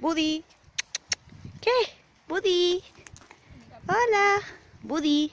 Buddy. ¿Qué? Buddy. Hola. Buddy.